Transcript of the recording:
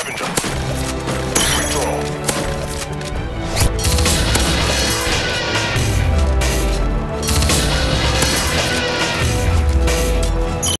scavenger.